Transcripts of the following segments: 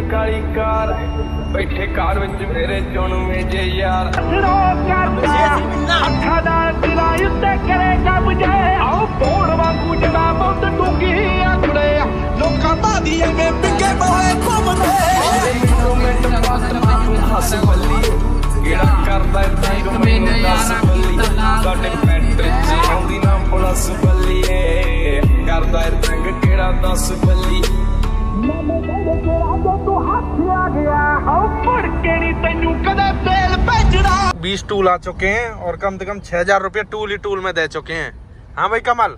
ਕਾਲੀ ਕਾਰ ਬੈਠੇ ਕਾਰ ਵਿੱਚ ਮੇਰੇ ਚੁਣਵੇਂ ਜੇ ਯਾਰ। ਲੋ ਕਰਦਾ ਅੱਖਾਂ ਦਾ ਦਿਲਾਂ ਉੱਤੇ ਕਰੇਗਾ ਬੁਝੇ ਆਓ ਪੌੜ ਵਾਂਗੂ ਜਦਾ ਬਹੁਤ ਡੂੰਗੀ ਆਕੜੇ ਲੋਕਾਂ ਬਾਦੀ ਐਵੇਂ ਪਿੰਗੇ ਬੋਏ ਘੁੰਮਦੇ। ਮੈਨੂੰ ਮਿੰਟ ਬਾਅਦ ਤੂੰ ਹੱਸ ਬੱਲੀ। ਕਿਹੜਾ ਕਰਦਾ ਤੈਨੂੰ ਮੈਨੂੰ ਦੱਸ ਬੱਲੀ। ਸਾਡੇ ਪੈਟਰ ਚ ਆਉਂਦੀ ਨਾ ਪਲਸ ਬੱਲੀਏ ਕਰਦਾ ਤੰਗ ਕਿਹੜਾ ਦੱਸ ਬੱਲੀ। ਤੂੰ ਹੱਥ बीस टूल आ चुके हैं और कम से कम छह हज़ार रूपए टूल ही टूल में दे चुके हैं। हाँ भाई कमल।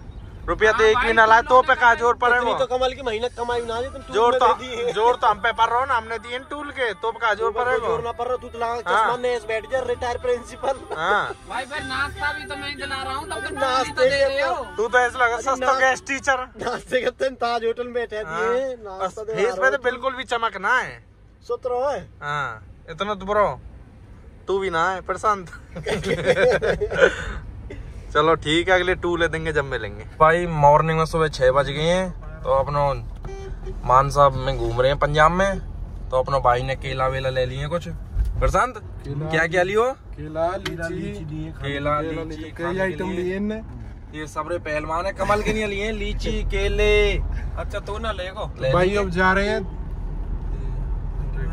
रुपया तो एक भी ना लाए तो पे कहा ज़ोर पर इतनी तो कमल की महीना कमाई ना दे तुम ज़ोर तो ज़ोर तो हम पे पर रहो ना हमने दिए टूल के तो पे कहा ज़ोर पर ज़ोर ना पड़ रहा तू तो लगा हाँ। चश्मा ने बैठ जा रिटायर प्रिंसिपल। हाँ। भाई फिर नाश्ता भी तो मैं दिला रहा हूँ तब नाश्ते दे रहे हो। तू तो ऐसा लगा सस्ता गैस टीचर नाश्ते करते हैं, ताज होटल में बैठे दिए नाश्ता दे फेस पे तो बिल्कुल भी चमक ना है सुत रहो है। हाँ इतना तो ब्रो। तू भी ना है प्रशांत। चलो ठीक है अगले टू ले देंगे जब मिलेंगे। भाई मॉर्निंग में सुबह छह बज गए हैं तो अपनो मान साहब में घूम रहे हैं पंजाब में तो अपनो भाई ने केला वेला ले लिए कुछ। प्रशांत क्या क्या लियो? केला लीची। केला लीची कई आइटम लिए। ये सबरे पहलवान है कमल के लिए लिए लीची केले। अच्छा तू ना लेगो ले भाई अब जा रहे हैं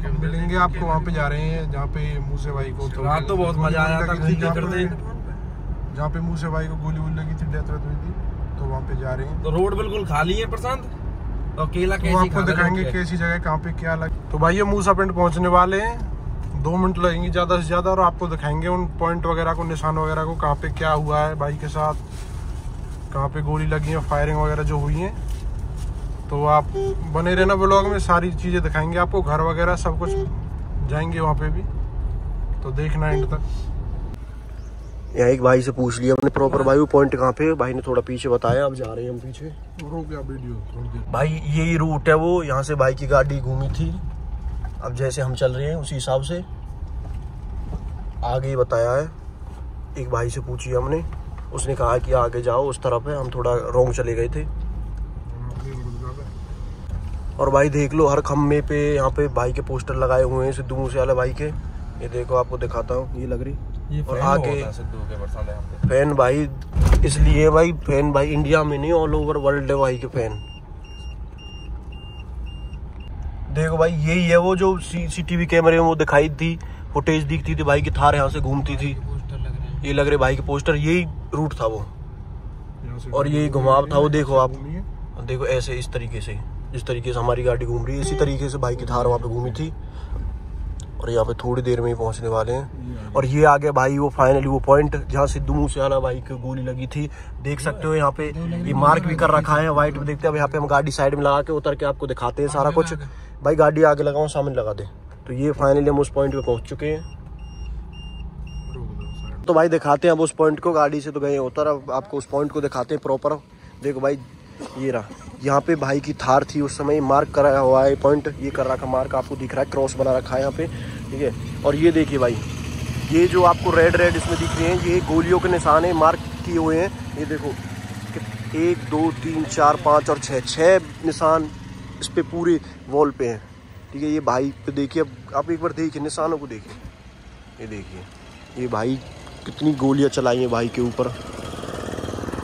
मिलेंगे आपको वहाँ पे जा रहे हैं जहाँ पे मूसे भाई को रात तो बहुत मज़ा आया था घूमते जहाँ फिरते पे- जहाँ पे मूसे भाई को गोली वोली लगी थी डेथ वेथ हुई थी तो वहाँ पे जा रहे हैं। तो रोड बिल्कुल खाली है प्रशांत? तो केला तो आपको दिखाएँगे कैसी जगह कहाँ पे क्या लगे। तो भाई ये मूसा पिंड पहुँचने वाले हैं। दो मिनट लगेंगे ज़्यादा से ज़्यादा और आपको दिखाएँगे उन पॉइंट वगैरह को निशान वगैरह को कहाँ पे क्या हुआ है भाई के साथ। कहाँ पे गोली लगी है फायरिंग वगैरह जो हुई है। तो आप बने रहना ब्लॉग में सारी चीज़ें दिखाएँगे आपको घर वगैरह सब कुछ जाएँगे वहाँ पे भी। तो देखना एंड तक। यहाँ एक भाई से पूछ लिया हमने प्रॉपर भाई वो पॉइंट कहाँ पे भाई ने थोड़ा पीछे बताया अब जा रहे हैं हम पीछे। वीडियो भाई यही रूट है वो यहाँ से भाई की गाड़ी घूमी थी। अब जैसे हम चल रहे हैं उसी हिसाब से। आगे ही बताया है। एक भाई से पूछी हमने उसने कहा कि आगे जाओ उस तरफ़ है हम थोड़ा रोंग चले गए थे। और भाई देख लो हर खंभे पे यहाँ पे भाई के पोस्टर लगाए हुए हैं सिद्धू मूसे वाले भाई के। ये देखो आपको दिखाता हूँ। ये लग रही? ये और फ़ैन आगे- सिद्धू के प्रशांत यहाँ पे। फ़ैन भाई इसलिए भाई फ़ैन भाई इंडिया में नहीं ऑल ओवर वर्ल्ड है भाई के फ़ैन देखो भाई यही है वो जो सीसीटीवी कैमरे में वो दिखाई थी फुटेज दिखती थी भाई की थार यहाँ से घूमती थी। ये लग रहे भाई के पोस्टर यही रूट था वो। और यही घुमाव था वो देखो आप। देखो ऐसे इस तरीके से। जिस तरीके से हमारी गाड़ी घूम रही है। इसी तरीके से भाई की थार वहाँ पे घूमी थी। और यहाँ पे थोड़ी देर में ही पहुँचने वाले हैं। और ये आगे भाई वो फाइनली वो पॉइंट जहाँ सिद्धू मूसेवाला भाई की गोली लगी थी। देख सकते हो यहाँ पे ये मार्क भी कर रखा है। व्हाइट में देखते हैं। अब यहाँ पे हम गाड़ी साइड में लगा के उतर के आपको दिखाते हैं सारा कुछ। भाई गाड़ी आगे लगाओ, सामने लगा दे। तो ये फाइनली हम उस पॉइंट पे पहुँच चुके हैं। तो भाई दिखाते हैं अब उस पॉइंट को। गाड़ी से तो गए उतर। अब आपको उस पॉइंट को दिखाते हैं प्रॉपर देखो भाई, ये रहा। यहाँ पे भाई की थार थी उस समय, मार्क करा हुआ है पॉइंट ये कर रखा मार्क, आपको दिख रहा है क्रॉस बना रखा है यहाँ पे, ठीक है? और ये देखिए भाई, ये जो आपको रेड रेड इसमें दिख रहे हैं, ये गोलियों के निशान है, मार्क किए हुए हैं। ये देखो, एक, दो, तीन, चार, पाँच और छः छः निशान इस पर पूरे वॉल पे हैं, ठीक है? ये भाई पे देखिए, अब आप एक बार देखिए, निशानों को देखिए। ये देखिए, ये भाई कितनी गोलियाँ चलाई हैं भाई के ऊपर।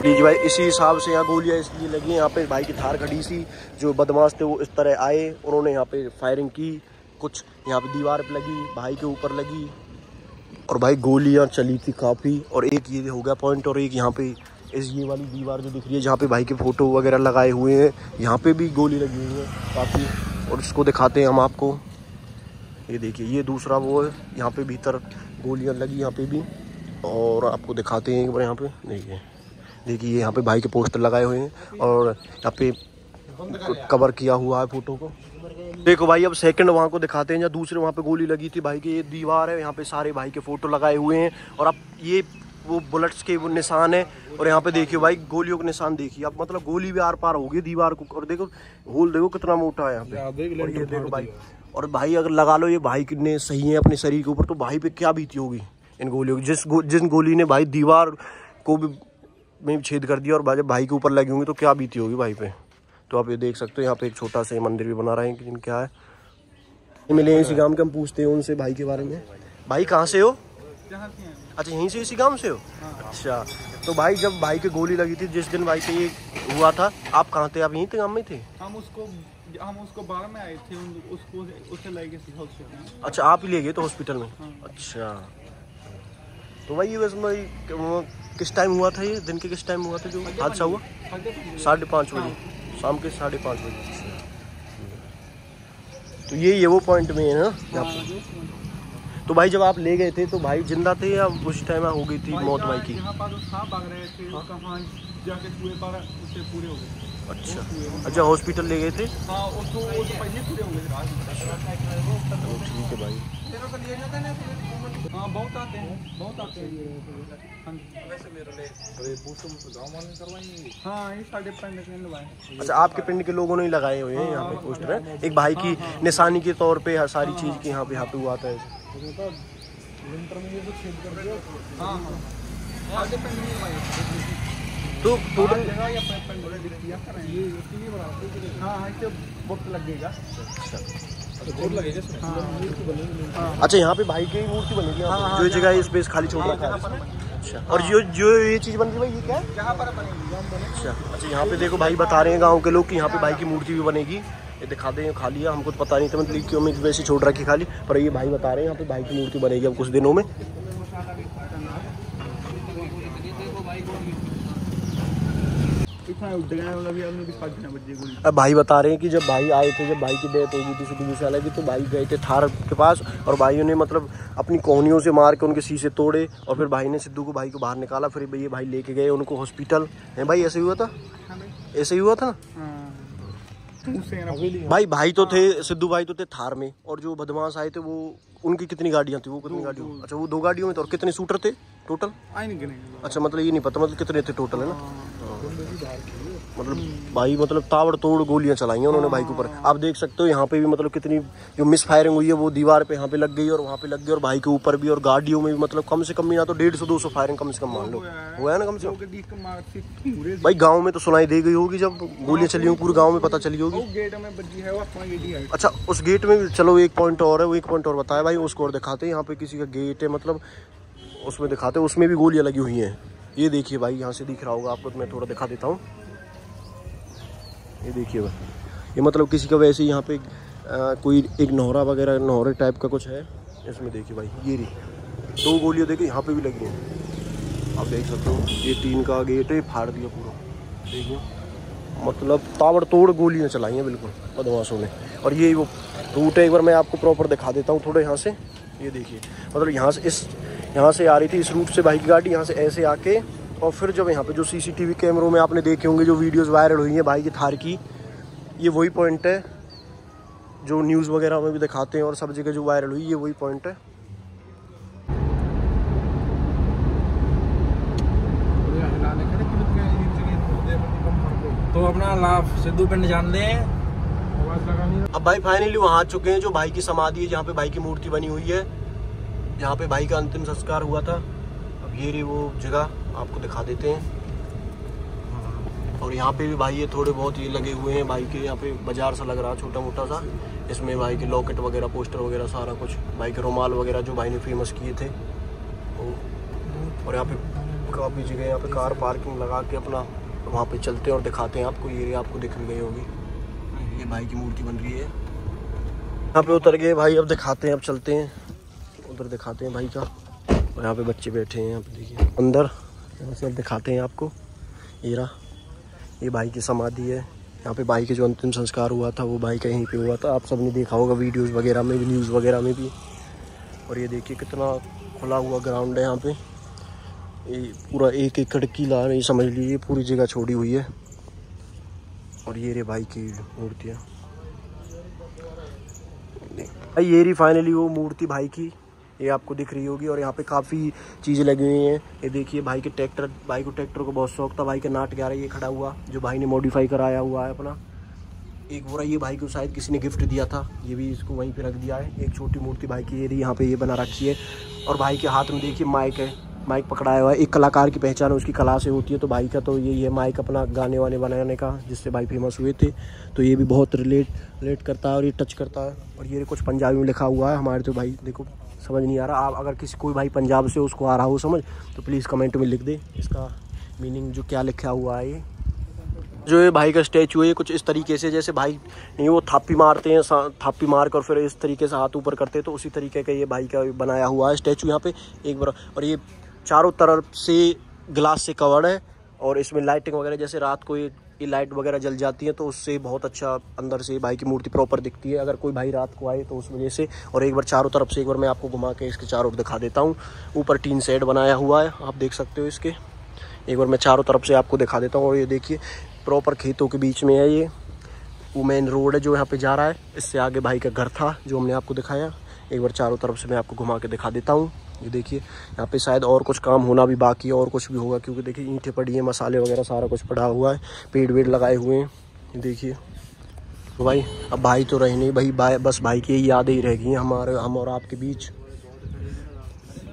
लीजिए भाई इसी हिसाब से यहाँ गोलियाँ इसलिए लगी यहाँ पे भाई की थार खड़ी सी, जो बदमाश थे वो इस तरह आए, उन्होंने यहाँ पे फायरिंग की। कुछ यहाँ पे दीवार पे लगी, भाई के ऊपर लगी। और भाई गोलियाँ चली थी काफ़ी, और एक ये हो गया पॉइंट और एक यहाँ पे इस ये वाली दीवार जो दिख रही है, जहाँ पे भाई के फ़ोटो वगैरह लगाए हुए हैं, यहाँ पे भी गोली लगी हुई है काफ़ी। और इसको दिखाते हैं हम आपको। ये देखिए, ये दूसरा वो है, यहाँ पे भीतर गोलियाँ लगी यहाँ पे भी। और आपको दिखाते हैं एक बार यहाँ पे, देखिए। देखिए यहाँ पे भाई के पोस्टर लगाए हुए हैं और यहाँ पे कवर किया हुआ है फ़ोटो को। देखो भाई अब सेकंड वहाँ को दिखाते हैं जहाँ दूसरे वहाँ पे गोली लगी थी भाई की। ये दीवार है यहाँ पे सारे भाई के फ़ोटो लगाए हुए हैं और अब ये वो बुलेट्स के वो निशान है और यहाँ पे देखिए भाई गोलियों के निशान देखिए। अब मतलब गोली भी आर पार होगी दीवार को और देखो होल देखो कितना मोटा है यहाँ पे। और ये देखो भाई और भाई अगर लगा लो ये भाई ने सही है अपने शरीर के ऊपर तो भाई पे क्या बीती होगी इन गोलियों की? जिस गो, जिस गोली ने भाई दीवार को भी में छेद कर दिया और भाई भाई के ऊपर लगी होंगी तो क्या बीती होगी भाई पे? तो आप ये देख सकते हो यहाँ पे एक छोटा सा मंदिर भी बना रहे हैं कि जिन क्या है। मिले हैं इसी गाँव के हम पूछते हैं उनसे भाई के बारे में। भाई कहाँ से हो? अच्छा यहीं से इसी गाँव से हो? अच्छा तो भाई जब भाई की गोली लगी थी जिस दिन भाई के ये हुआ था आप कहाँ थे? आप यहीं थे गाँव में थे? हम उसको हम उसको बाहर में आए थे उसको उसे ले गए हॉस्पिटल अच्छा आप ही ले गए तो हॉस्पिटल में? अच्छा। तो भाई ये वैसे भाई किस टाइम हुआ था ये? दिन के किस टाइम हुआ था जो हादसा हुआ? साढ़े पाँच बजे। शाम के साढ़े पाँच बजे। तो ये ये वो पॉइंट में है ना? यहाँ। तो भाई जब आप ले गए थे तो भाई ज़िंदा थे या उस टाइम हो गई थी मौत भाई की? हो। गए। अच्छा। अच्छा हॉस्पिटल ले गए थे? हाँ तो हो गए। ठीक है भाई। बहुत आते हैं बहुत आते हैं। हाँ जी। हाँ ये साढ़े पंद्रह के लगाए अच्छा आपके पिंड के लोगों ने ही लगाए हुए हैं यहाँ पे पोस्टर है। एक भाई की निशानी के तौर पे हर सारी चीज़ की यहाँ पे यहाँ पे हुआ था। हाँ हाँ। तो टोटल या ये हाँ। हाँ इससे वक्त लगेगा। अच्छा यहाँ पे भाई की मूर्ति बनेगी यहाँ जो जगह है, स्पेस खाली छोड़ रखा है। अच्छा और जो जो ये चीज़ बन रही है भाई ये क्या है? अच्छा अच्छा यहाँ पे देखो भाई बता रहे हैं गाँव के लोग कि यहाँ पे भाई की मूर्ति भी बनेगी। ये दिखा दें खाली है हमको तो पता नहीं था मतलब क्यों मैं वैसे छोड़ रखी खाली। पर ये भाई बता रहे हैं यहाँ पे भाई की मूर्ति बनेगी अब कुछ दिनों में इतना उठ गया मतलब अभी हमने भी साढ़े छः बजे गोली अब भाई बता रहे हैं कि जब भाई आए थे जब भाई की डेथ हो गई थी सिद्धू मूसेवाला की तो भाई गए थे थार के पास और भाइयों ने मतलब अपनी कोहनियों से मार के उनके शीशे तोड़े और फिर भाई ने सिद्धू को भाई को बाहर निकाला फिर ये भाई लेके गए उनको हॉस्पिटल है भाई ऐसे हुआ था? ऐसे ही हुआ था? ना हाँ से ना भाई भाई तो थे सिद्धू भाई तो थे थार में और जो बदमाश आए थे वो उनकी कितनी गाड़ियाँ थी? वो कितनी गाड़ियों? अच्छा वो दो गाड़ियों में थे और कितने शूटर थे टोटल? आई नहीं गिनेंगे अच्छा मतलब ये नहीं पता मतलब कितने थे टोटल है ना? मतलब भाई मतलब ताबड़ तोड़ गोलियाँ चलाई हैं उन्होंने भाई के ऊपर। आप देख सकते हो यहाँ पे भी मतलब कितनी जो मिस फायरिंग हुई है वो दीवार पे यहाँ पे लग गई और वहाँ पे लग गई और भाई के ऊपर भी और गाड़ियों में भी मतलब कम से कम नहीं तो डेढ़ सौ दो सौ फायरिंग कम से कम मान लो। हुआ है। ना कम से कम? भाई गाँव में तो सुनाई दे गई होगी जब गोलियाँ चली होंगी पूरे गाँव में पता चली होगी। है ही है। अच्छा उस गेट में भी चलो एक पॉइंट और है वो एक पॉइंट और बताया भाई उसको और दिखाते हैं यहाँ पे किसी का गेट है मतलब उसमें दिखाते हैं उसमें भी गोलियाँ लगी हुई हैं। ये देखिए भाई यहाँ से दिख रहा होगा आपको तो मैं थोड़ा दिखा देता हूँ। ये देखिए भाई ये मतलब किसी का वैसे यहाँ पे आ, कोई एक नहरा वगैरह नहरे टाइप का कुछ है। इसमें देखिए भाई ये रही। दो गोलियाँ देखिए यहाँ पे भी लगी हैं। आप देख सकते हो ये तीन का गेट है फाड़ दिया पूरा। देखिए मतलब ताबड़तोड़ गोलियाँ चलाई हैं बिल्कुल बदमाशों ने। और ये वो रूट है, एक बार मैं आपको प्रॉपर दिखा देता हूँ थोड़ा यहाँ से। ये देखिए मतलब यहाँ से इस यहाँ से आ रही थी इस रूट से बाइक की गाड़ी, यहाँ से ऐसे आके, और फिर जब यहाँ पे जो सीसीटीवी कैमरों में आपने देखे होंगे, जो वीडियोस वायरल हुई हैं भाई की थार की, ये वही पॉइंट है, जो न्यूज़ वगैरह में भी दिखाते हैं और सब जगह जो वायरल हुई, ये वही पॉइंट है। तो अपना लाभ सिद्धू पिंड जान दे अब भाई फाइनली वहाँ आ चुके हैं जो भाई की समाधि है, जहाँ पे भाई की मूर्ति बनी हुई है। जहाँ पे भाई का अंतिम संस्कार हुआ था। अब ये रही वो जगह, आपको दिखा देते हैं। और यहाँ पे भी भाई ये थोड़े बहुत ये लगे हुए हैं, भाई के यहाँ पे बाज़ार सा लग रहा है छोटा मोटा सा। इसमें भाई के लॉकेट वगैरह, पोस्टर वगैरह, सारा कुछ। भाई के रुमाल वगैरह जो भाई ने फ़ेमस किए थे। और यहाँ पे काफ़ी जगह, यहाँ पे कार पार्किंग लगा के अपना वहाँ पे चलते हैं और दिखाते हैं आपको। ये आपको दिख गई होगी। ये भाई की मूर्ति बन रही है। यहाँ पे उतर गए भाई, अब दिखाते हैं, अब चलते हैं। उधर दिखाते हैं भाई का। और यहाँ पे बच्चे बैठे हैं, यहाँ पे देखिए। अंदर, यहाँ से अब दिखाते हैं आपको। ये रहा, ये भाई की समाधि है। यहाँ पे भाई के जो अंतिम संस्कार हुआ था, वो भाई का यहीं पे हुआ था। आप सबने देखा होगा वीडियोस वगैरह में भी, न्यूज़ वगैरह में भी। और ये देखिए कितना खुला हुआ ग्राउंड है यहाँ पे। ये पूरा एक एकड़ किला ये समझ लीजिए पूरी जगह छोड़ी हुई है। और ये रे भाई की मूर्तियाँ। भाई ये रही फाइनली वो मूर्ति भाई की, ये आपको दिख रही होगी और यहाँ पे काफ़ी चीज़ें लगी हुई हैं। ये देखिए भाई के ट्रैक्टर भाई को ट्रैक्टर को बहुत शौक था, भाई का नाट ग्यारह ये खड़ा हुआ, जो भाई ने मॉडिफाई कराया हुआ है अपना। एक बुरा ये भाई को शायद किसी ने गिफ्ट दिया था, ये भी इसको वहीं पे रख दिया है। एक छोटी मूर्ति भाई की ये रही, यहाँ पे ये बना रखी है। और भाई के हाथ में देखिए माइक है। माइक पकड़ाया हुआ है। एक कलाकार की पहचान उसकी कला से होती है तो भाई का तो यही है माइक अपना गाने वाने बनाने का, जिससे भाई फ़ेमस हुए थे। तो ये भी बहुत रिलेट रिलेट करता है और ये टच करता है। और ये कुछ पंजाबी में लिखा हुआ है, हमारे तो भाई, देखो, समझ नहीं आ रहा। आप, अगर किसी, कोई भाई पंजाब से उसको आ रहा हो समझ तो प्लीज़ कमेंट में लिख दे। इसका मीनिंग जो क्या लिखा हुआ है ये। जो ये भाई का स्टैचू है कुछ इस तरीके से, जैसे भाई नहीं, वो थापी मारते हैं थापी मार कर फिर इस तरीके से हाथ ऊपर करते हैं तो उसी तरीके का ये भाई का बनाया हुआ है स्टैचू यहाँ पे, एक बार और ये चारों तरफ़ से ग्लास से कवर्ड है और इसमें लाइटिंग वगैरह, जैसे रात को ये लाइट वगैरह जल जाती है तो उससे बहुत अच्छा अंदर से भाई की मूर्ति प्रॉपर दिखती है। अगर कोई भाई रात को आए तो उस वजह से और एक बार चारों तरफ़ से, एक बार मैं आपको घुमा के इसके चारों ओर दिखा देता हूँ। ऊपर टीन सेट बनाया हुआ है, आप देख सकते हो इसके। एक बार मैं चारों तरफ़ से आपको दिखा देता हूँ। और ये देखिए प्रॉपर खेतों के बीच में है ये। वो मेन रोड है जो यहाँ पे जा रहा है। इससे आगे भाई का घर था, जो हमने आपको दिखाया। एक बार चारों तरफ़ से मैं आपको घुमा के दिखा देता हूँ। ये देखिए, यहाँ पे शायद और कुछ काम होना भी बाकी है, और कुछ भी होगा, क्योंकि देखिए ईंटें पड़ी हैं, मसाले वगैरह सारा कुछ पड़ा हुआ है, पेड़ वेड़ लगाए हुए हैं। ये देखिए, भाई, अब भाई तो रहे नहीं, भाई भाई, बस भाई की यादें ही रह गई हैं, हमारे, हम और आपके बीच।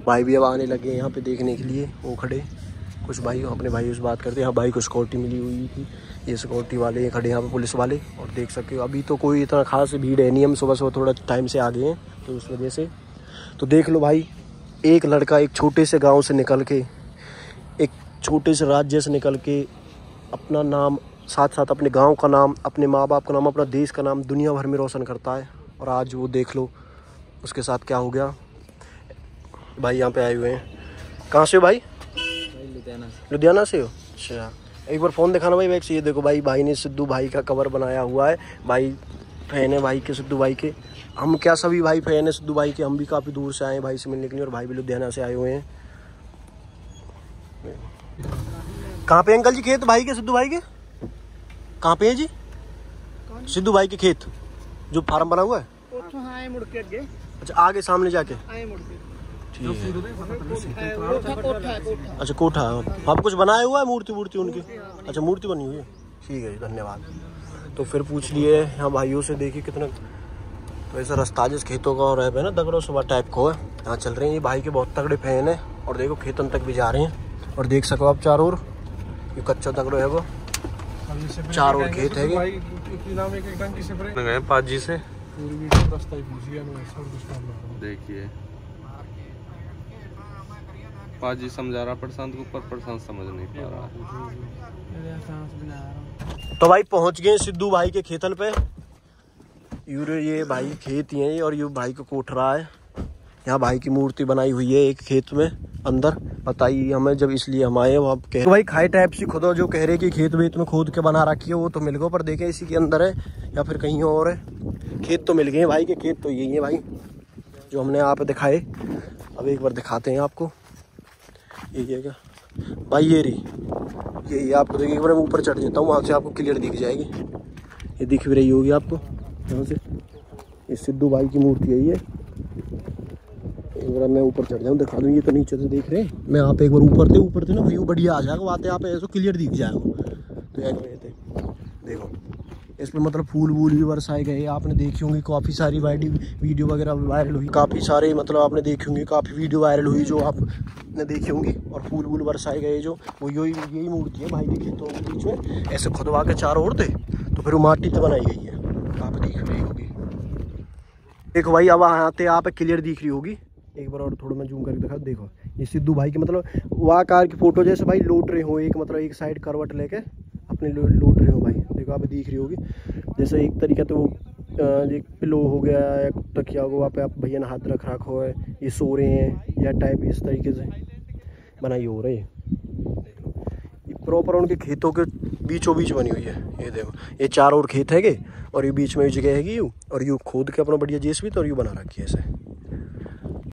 भाई भी अब आने लगे हैं यहाँ पे देखने के लिए, वो खड़े। कुछ भाई अपने भाई से बात करते हैं। हाँ भाई को सिक्योरिटी मिली हुई थी, ये सिक्योरिटी वाले खड़े यहाँ पे, पुलिस वाले, और देख सकते हो, अभी तो कोई इतना खास भीड़ है नहीं, हम सुबह सुबह थोड़ा टाइम से आ गए हैं तो उस वजह से। तो देख लो भाई एक लड़का एक छोटे से गाँव से निकल के एक छोटे से राज्य से निकल के अपना नाम साथ साथ अपने गाँव का नाम अपने माँ बाप का नाम अपना देश का नाम दुनिया भर में रोशन करता है। और आज वो देख लो उसके साथ क्या हो गया। भाई यहाँ पे आए हुए हैं। कहाँ से हो भाई? लुधियाना से। हो? अच्छा। एक बार फ़ोन दिखाना भाई बैग से ये देखो भाई भाई ने सिद्धू भाई का कवर बनाया हुआ है। भाई फ़ैन है भाई के सिद्धू भाई के। हम क्या सभी भाई फ़ैन है सिद्धू भाई के हम भी काफ़ी दूर से आए हैं भाई से मिलने के लिए और भाई भी लुधियाना से आए हुए हैं। कहाँ पे अंकल जी खेत भाई के सिद्धू भाई के? कहाँ पे है जी? सिद्धू भाई के खेत जो फार्म बना हुआ है? अच्छा आगे सामने जाके। अच्छा कोठा आप कुछ बनाया हुआ है मूर्ति वूर्ति उनकी? अच्छा मूर्ति बनी हुई है। ठीक है धन्यवाद। तो फिर पूछ लिए यहाँ भाइयों से देखिए कितना तो ऐसा रास्ता जिस खेतों का और है ना दगड़ो सुबह टाइप को है। यहाँ चल रहे हैं ये भाई के बहुत तगड़े फ़ैन है और देखो खेतन तक भी जा रहे हैं। और देख सको आप चारों ओर ये कच्चा दगड़ो है वो। चार ओर खेत से से। ही कुछ काम कर देखिए। पाजी समझा रहा प्रशांत को पर प्रशांत समझ नहीं पा रहा। तो भाई पहुँच गए सिद्धू भाई के खेतन पे। यूरे ये भाई खेत ही है और ये भाई का कोठरा है। यहाँ भाई की मूर्ति बनाई हुई है एक खेत में, अंदर। बताइए हमें जब इसलिए हम आए वहाँ कह भाई खाई टाइप सी खुदो जो कह रहे कि खेत वेत में खोद के बना रखी है, वो तो मिल गए, पर देखे इसी के अंदर है, या फिर कहीं और है। खेत तो मिल गए भाई के, खेत तो यही है भाई, जो हमने यहाँ पे दिखाए। अब एक बार दिखाते हैं आपको। ये है क्या? भाई ये रही, ये ये आपको, देखिए एक बार ऊपर चढ़ जाता हूँ, वहाँ से आपको क्लियर दिख जाएगी। ये दिख भी रही होगी आपको। यहाँ से। ये सिद्धू भाई की मूर्ति है ये। एक बार मैं ऊपर चढ़ जाऊँ, दिखा दूँ, ये तो नीचे से देख रहे हैं। मैं आप एक बार ऊपर थे ऊपर थे ना व्यू बढ़िया आ जाएगा आते आप ऐसे क्लियर दिख जाएगा। तो ये थे देखो, इसमें मतलब फूल वूल भी बरसाए गए आपने देखी होंगी, काफ़ी सारी वीडियो वगैरह वायरल हुई। काफ़ी सारे मतलब आपने देखी होंगी, काफ़ी वीडियो वायरल हुई जो आपने देखी होंगी। और फूल वूल बरसाए गए जो, वो यही यही मूर्ति है। भाई के खेतों के बीच में ऐसे खुदवा के चारों ओर थे तो फिर वो माटी से बनाई गई है। आप देख रही होगी देखो भाई, अब पे आप क्लियर दिख रही होगी। एक बार और थोड़ा मैं जूम करके दिखा, देखो। ये सिद्धू भाई की मतलब वाह कार की फ़ोटो जैसे भाई लौट रहे हो, एक मतलब एक साइड करवट लेके अपने लौट रहे हो भाई। देखो, आप दिख रही होगी। जैसे एक तरीका तो वो एक पिलो हो गया, या तकिया हो वहाँ पे आप भैया ने हाथ रख रखो है, ये सो रहे हैं, या टाइप इस तरीके से। बनाई हो रही है। प्रॉपर उनके खेतों के बीचों बीच बनी हुई है। ये देखो, ये चार और खेत है और ये बीच में जगह हैगी यू, और यू खोद के अपना बढ़िया जेस भी तो और यू बना रखी है ऐसे